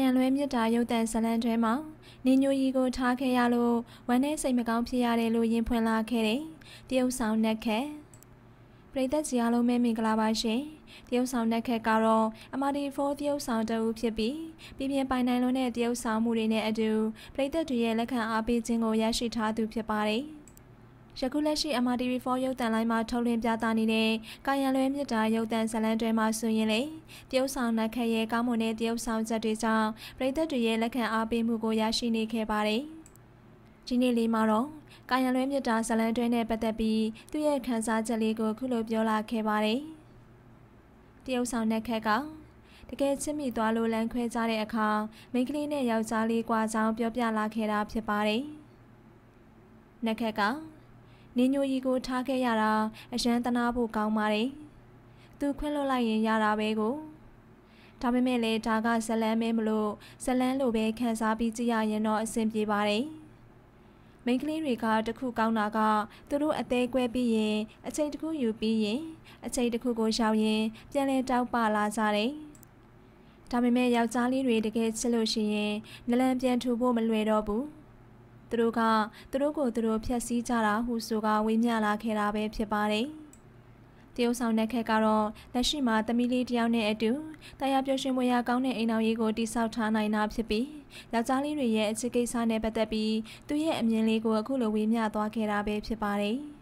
ရန်လွဲမြစ်တာရုပ်တံဇလံတွဲမှာနေညိုရီကိုထားခဲ့ရလို့ဝမ်းနဲ့စိတ်မကောင်းဖြစ်ရတယ်လို့ရင်ဖွင့်လာခဲ့တယ်။တရုတ်ဆောင်နက်ခက်ပရိသတ်ကြီးအားလုံးပဲမင်္ဂလာပါရှင်။တရုတ်ဆောင်နက်ခက်ကတော့အမာဒီဖိုးတရုတ်ဆောင်တအုပ်ဖြစ်ပြီးပြည်ပြင်းပိုင်နိုင်လွန်းတဲ့တရုတ်ဆောင်မှုတွေနဲ့အတူပရိသတ်တွေရဲ့လက်ခံအားပေးခြင်းကိုရရှိထားသူဖြစ်ပါတယ်။ ယခုလက်ရှိ MRTV4 ရုပ်သံလိုင်းမှာထုတ်လွှင့်ပြသနေတဲ့ကာယံလွဲမြစ်တာရုပ်သံဇလံတွဲမှာဆိုရင်လေတရုတ်ဆောင်နှက်ခက်ရဲ့ကောင်းမွန်တဲ့တရုတ်ဆောင်ချက်တွေကြောင့်ပရိသတ်တွေရဲ့လက်ခံအားပေးမှုကိုရရှိနေခဲ့ပါတယ်။ဒီနေ့လေးမှာတော့ကာယံလွဲမြစ်တာဇလံတွဲနဲ့ပတ်သက်ပြီးသူ့ရဲ့ခန်းစားချက်လေးကိုခုလိုပြောလာခဲ့ပါတယ်။တရုတ်ဆောင်နှက်ခက်ကတကယ်ချစ်မိသွားလို့လမ်းခွဲကြတဲ့အခါမိန်းကလေးနဲ့ယောက်ျားလေးကွာကြောင်းပြောပြလာခဲ့တာဖြစ်ပါတယ်။နှက်ခက်က နင်းညိုကြီးကိုထားခဲ့ရတာအရန်တနာဖို့ကောင်းပါတယ်။သူခွင့်လွှတ်လိုက်ရင်ရတာပဲကို။ဒါပေမဲ့လည်းဒါကဇလန်းမဲမလို့ဇလန်းလိုပဲခံစားပြီးကြည့်ရရင်တော့အဆင်ပြေပါတယ်။မိန်းကလေးတွေကတခုကောင်းတာကသူတို့အသေးကွဲပြီးရင်အချိန်တစ်ခုယူပြီးရင်အချိန်တစ်ခုကိုရှောင်ရင်ပြန်လဲတောက်ပလာကြတယ်။ဒါပေမဲ့ယောက်ျားလေးတွေတကယ်ချစ်လို့ရှိရင်နလန်ပြန်ထူဖို့မလွယ်တော့ဘူး။ သူတို့ကသူတို့ကိုသူတို့ဖျက်ဆီးကြတာဟုဆိုကဝေမျှလာခဲ့တာပဲဖြစ်ပါတယ်။တရုတ်ဆောင်တဲ့ခက်ကတော့လက်ရှိမှာသမီးလေးတယောက်နဲ့အတူတရားပျော်ရွှင်မွေရကောင်းတဲ့အိမ်တော်ရေးကိုတိစောက်ထားနိုင်တာဖြစ်ပြီးယောက်ျားလေးတွေရဲ့အချစ်ကိစ္စနဲ့ပတ်သက်ပြီးသူ့ရဲ့အမြင်လေးကိုအခုလိုဝေမျှသွားခဲ့တာပဲဖြစ်ပါတယ်။